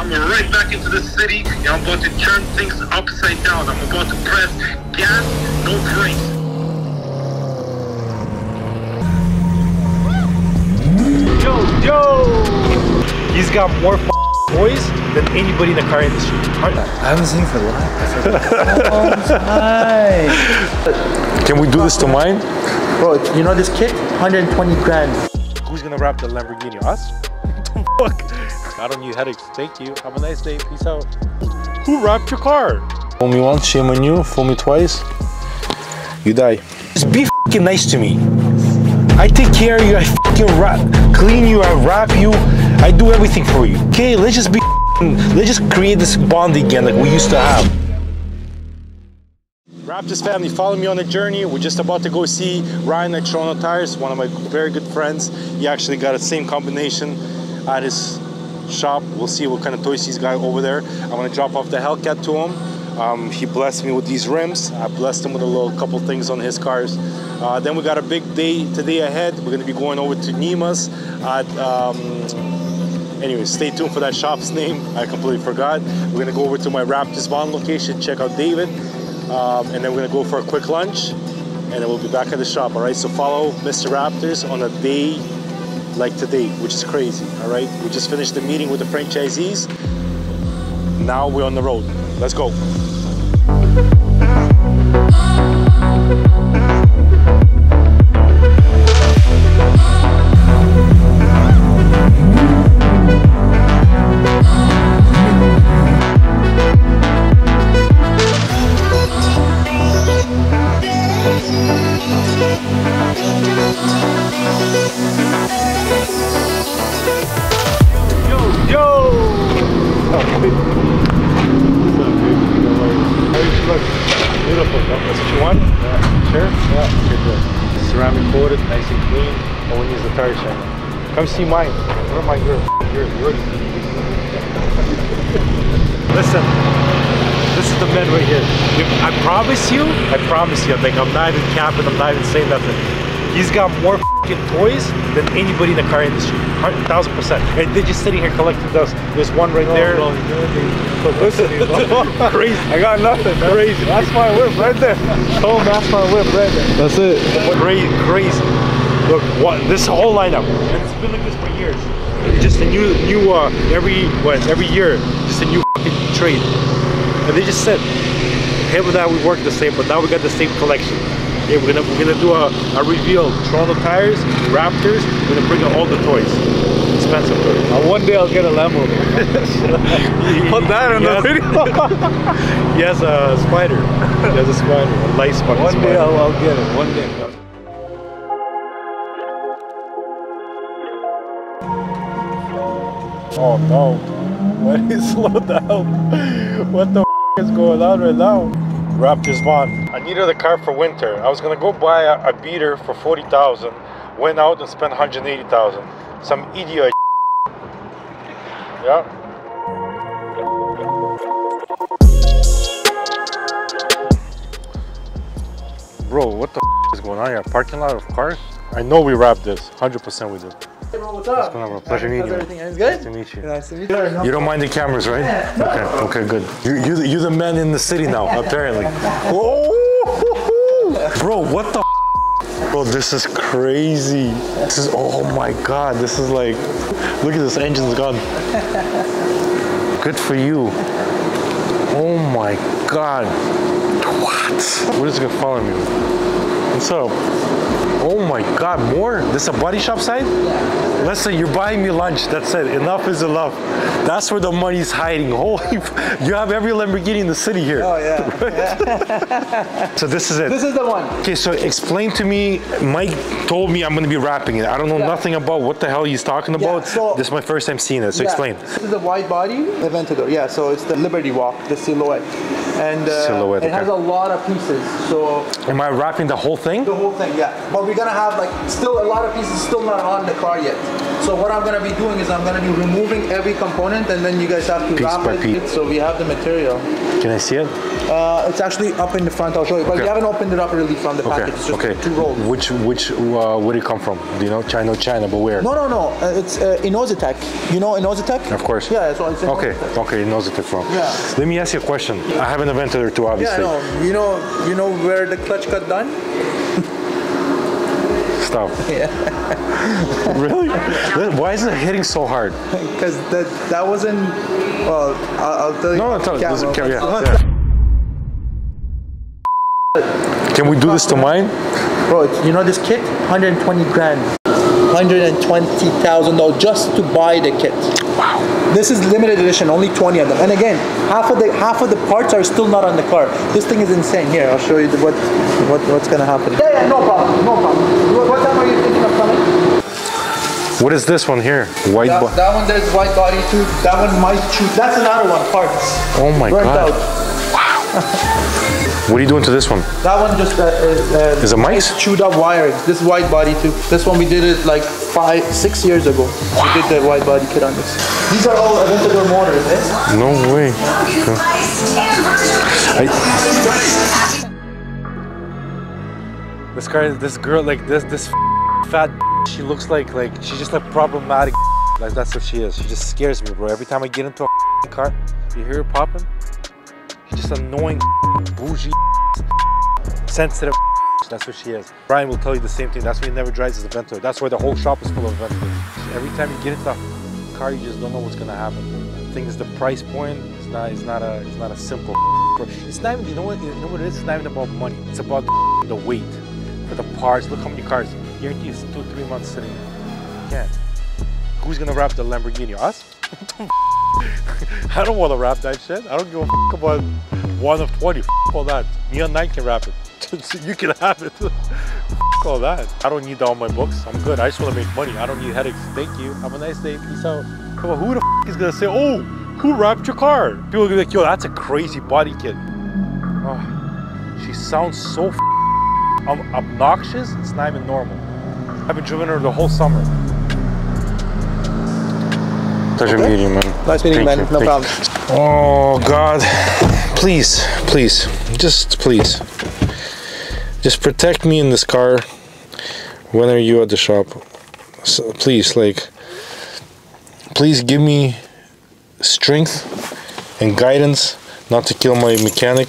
I'm right back into the city and I'm about to turn things upside down. I'm about to press gas, no brakes. Yo, yo! He's got more f- toys than anybody in the car industry. Aren't- I haven't seen for life. Hi. Can we do this to mine? Bro, you know this kit? 120 grand. Who's gonna wrap the Lamborghini? Us? Fuck. I don't need headaches. Thank you. Have a nice day. Peace out. Who wrapped your car? Fool me once, shame on you. Fool me twice. You die. Just be fucking nice to me. I take care of you. I fucking wrap, clean you. I wrap you. I do everything for you. Okay, let's just be. Let's just create this bond again like we used to have. Wraptors family, follow me on the journey. We're just about to go see Ryan at Toronto Tires, one of my very good friends. He actually got the same combination at his shop. We'll see what kind of toys he's got over there. I'm gonna drop off the Hellcat to him. Um, he blessed me with these rims. I blessed him with a little couple things on his cars. Uh, then we got a big day today ahead. We're gonna be going over to Nima's at um, Anyway, stay tuned for that shop's name. I completely forgot. We're gonna go over to my Wraptors Bond location, check out David, um, and then we're gonna go for a quick lunch, and then we'll be back at the shop. All right. So follow Mr. Wraptors on a day like today, which is crazy. All right. We just finished the meeting with the franchisees. Now we're on the road. Let's go. All we need is the tire shiner. Come see mine. What am I? You're, you're, you're. Listen. This is the man right here. I promise you, I promise you, like I'm not even capping, I'm not even saying nothing. He's got more fucking toys than anybody in the car industry. thousand percent. And they're just sitting here collecting dust. There's one right there. Listen, Crazy. I got nothing. man. Crazy. That's my whip right there. Oh, that's my whip right there. That's it. Crazy, crazy. Look, what this whole lineup, and it's been like this for years. Just a new, new, uh, every what, every year, just a new fucking trade. And they just said, hey, with that we work the same, but now we got the same collection. Yeah, we're gonna we're gonna do a, a reveal. Toronto Tires, Wraptors. We're gonna bring out all the toys, expensive toys. Uh, one day I'll get a Lambo. Put that in the Yes. video. He has a spider. He has a spider, a light fucking One spider. day I'll, I'll get it. One day. Oh no. Did you slow down? What the is going on right now? Raptors won. I needed a car for winter. I was gonna go buy a, a beater for 40,000. Went out and spent 180,000. Some idiot. Yeah. Bro, what the is going on here? Parking lot of cars? I know we wrapped this. 100% we did. Hey bro, what's What's going on, bro? Pleasure meeting you. Everything is Nice good? to meet you. Nice to meet you. You don't mind the cameras, right? Okay, okay, good. You, you, you're the man in the city now, apparently. Whoa! Bro, what the Bro, this is crazy. This is, oh my God, this is like, look at this, engine's gone. Good for you. Oh my God. What? What is it gonna follow me? What's up? Oh my God, more? This a body shop side? Listen, you're buying me lunch. That's it. Enough is enough. That's where the money's hiding. Holy, f- you have every Lamborghini in the city here. Oh yeah. So this is it. This is the one. Okay, so explain to me. Mike told me I'm going to be wrapping it. I don't know Yeah. nothing about what the hell he's talking about. so- this is my first time seeing it. So Yeah. explain. This is the wide body Aventador. Yeah, so it's the Liberty Walk, the silhouette. And uh, Silhouette, it has a lot of pieces. So Am I wrapping the whole thing? the whole thing, yeah. But we're gonna have like still a lot of pieces still not on the car yet. So what I'm gonna be doing is I'm gonna be removing every component, and then you guys have to Piece wrap by it. piece. So we have the material. Can I see it? Uh, it's actually up in the front. I'll show you, but Okay. we haven't opened it up really from the package, Okay. It's just Okay. two rolls. Which which uh, where did it come from? Do you know? China, China, but where? No, no, no. Uh, it's uh, Inozetek. You know Inozetek? Of course. Yeah, so it's Okay. Inozetek. Okay. It from. Yeah. Let me ask you a question. I have an event or two, Yeah, I obviously. know. You know, you know where the clutch got done? Stop. really? Why is it hitting so hard? Because that that wasn't. Well, I'll, I'll tell you. No, no, tell Camera. this is camera. Yeah, yeah. Can we do this to mine? Bro, you know this kit? 120 grand. 120,000 dollars just to buy the kit. Wow. This is limited edition, only 20 of them. And again, half of the half of the parts are still not on the car. This thing is insane. Here, I'll show you the, what, what what's gonna happen. Yeah, yeah, no problem, no problem. What, what time are you thinking of coming? What is this one here? White. That, Bo- that one there's white body too. That one might shoot. That's another one, parts. oh my Burnt god. out. What are you doing to this one? That one just uh, is, uh, Is it mice? chewed up wiring. This is white body too. This one we did it like five, six years ago. We did the white body kit on this. These are all Aventador motors, eh? No way. This guy, this girl, like this, this fat. She looks like, like she's just like problematic. Like that's what she is. She just scares me, bro. Every time I get into a car, you hear her popping. She's just annoying, bougie, sensitive. That's what she is. Brian will tell you the same thing. That's why he never drives his Aventador. That's why the whole shop is full of Aventadors. Every time you get into a car, you just don't know what's gonna happen. The thing is, the price point is not, is not a, it's not a simple. It's not even, you know what, you know what it is? It's not even about money. It's about the weight for the parts. Look how many cars. Guarantee it's two, three months sitting. You can't. Who's gonna wrap the Lamborghini? Us? I don't want to wrap that shit. I don't give a about one of 20. F- all that. Neon 9 can wrap it. you can have it. All that. I don't need on my books. I'm good. I just want to make money. I don't need headaches. Thank you. Have a nice day. Peace out. Come on, who the is gonna say, oh, who wrapped your car? People are gonna be like, yo, that's a crazy body kit. Oh, ah, she sounds so ob- obnoxious. It's not even normal. I've been driven her the whole summer. Pleasure Okay. meeting you, man. Nice meeting you, man. you. No Thank problem. Oh God, please, please, just please, just protect me in this car. When are you at the shop? So, please, like, please give me strength and guidance not to kill my mechanic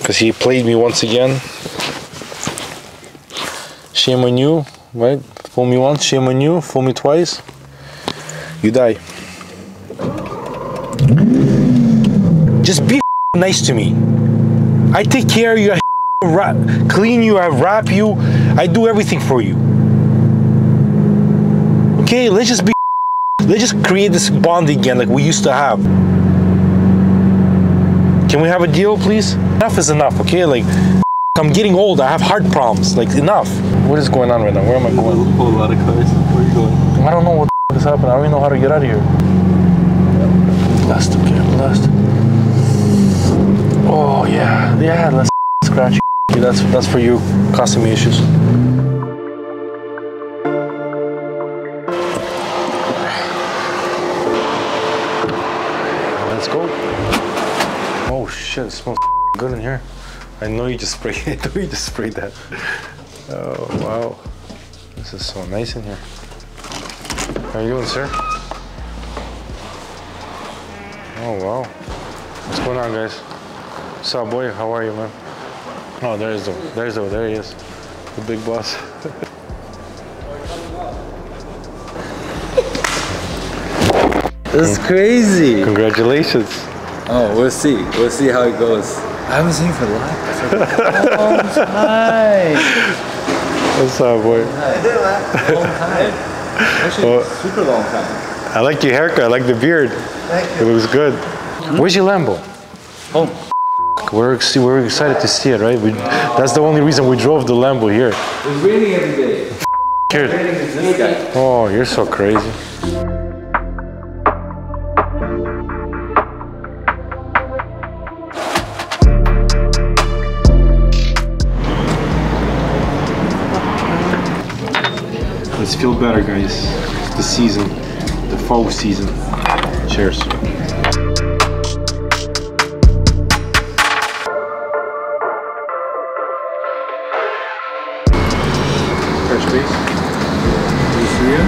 because he played me once again. Shame on you, right? Fool me once, shame on you. Fool me twice, you die. just be nice to me. I take care of you, I wrap, clean you, I wrap you, I do everything for you. Okay, let's just be. Let's just create this bond again like we used to have. Can we have a deal, please? Enough is enough, okay? Like, I'm getting old. I have heart problems. Like, enough. What is going on right now? Where am I going? A lot of cars. Where are you going? I don't know what the is happening. I don't even know how to get out of here. Blessed, okay, blessed. Oh yeah, yeah. Let's scratch. you. That's that's for you. Costing me issues. Let's go. Oh shit! It smells good in here. I know you just sprayed. I know you just sprayed that. Oh wow. This is so nice in here. How you doing, sir? Oh wow. What's going on, guys? What's up, boy? How are you, man? Oh, there's the, there's the, there he is, the big boss. That's crazy. Congratulations. Oh, we'll see. We'll see how it goes. I haven't seen you for life. Hi. What's up, boy? Long time. Actually, Well- super long time. I like your haircut. I like the beard. Thank you. It looks good. Where's your Lambo? Home. We're we're excited to see it, right? We, that's the only reason we drove the Lambo here. It's raining every day. Here. Is this. Oh, you're so crazy. Let's Let's feel better, guys. It's the season, the fall season. Cheers. Fresh base. You see it?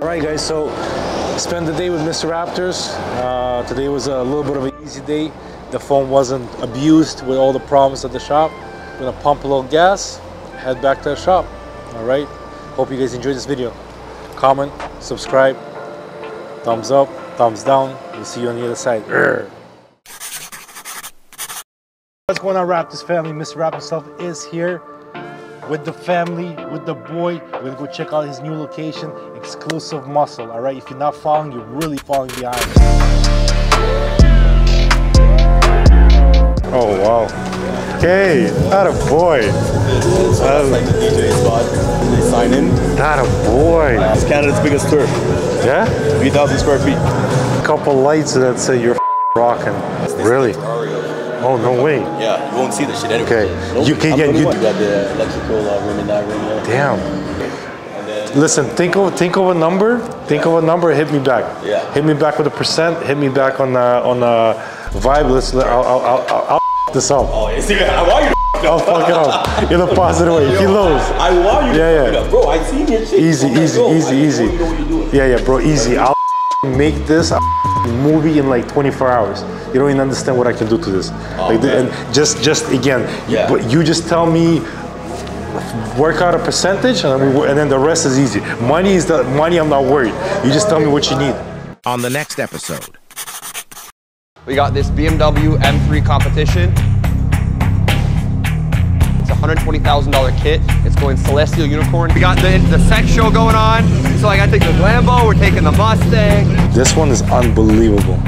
All right, guys. So spend the day with Mr. Wraptors. Uh, today was a little bit of an easy day. The phone wasn't abused with all the problems at the shop. Gonna pump a little gas, head back to the shop. All right. Hope you guys enjoyed this video. Comment, subscribe, thumbs up, thumbs down. We'll see you on the other side. Urgh. What's going on, Wraptors family? Mr. Rap himself is here with the family, with the boy. We're gonna go check out his new location, exclusive muscle. All right, if you're not following, you're really falling behind. Oh wow. Okay, that a boy. like the DJ spot. They sign in. That a boy. It's Canada's biggest turf. Yeah? 3,000 square feet. A couple lights that say you're rocking. Really? Oh no way. Yeah, you won't see this shit anywhere. Okay. You can get- you- You got the electrical uh, rim in that ring there. Damn. Then Listen, think of think of a number. Think of a number. Hit me back. Yeah. Hit me back with a percent. Hit me back on the on the vibe. Let's. I'll I'll, I'll, I'll this up. oh, it's even, I want you to I'll fuck it up in a positive way. If he lows. I want you to Yeah, fuck yeah. it up. Bro, I seen your shit. Easy, I'm easy, bro, easy, I easy. know you know what you're doing. Yeah, yeah, bro. Easy. I'll make this a movie in like 24 hours. You don't even understand what I can do to this. Oh, like, and just, just again, you- Yeah. but you just tell me work out a percentage, and, then we, and then the rest is easy. Money is the money. I'm not worried. You just tell me what you need. on the next episode. We got this BMW M3 competition. It's a $120,000 kit. It's going Celestial Unicorn. We got the, the sex show going on. So I got to take the Lambo, we're taking the Mustang. This one is unbelievable.